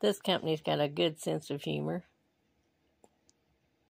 This company's got a good sense of humor.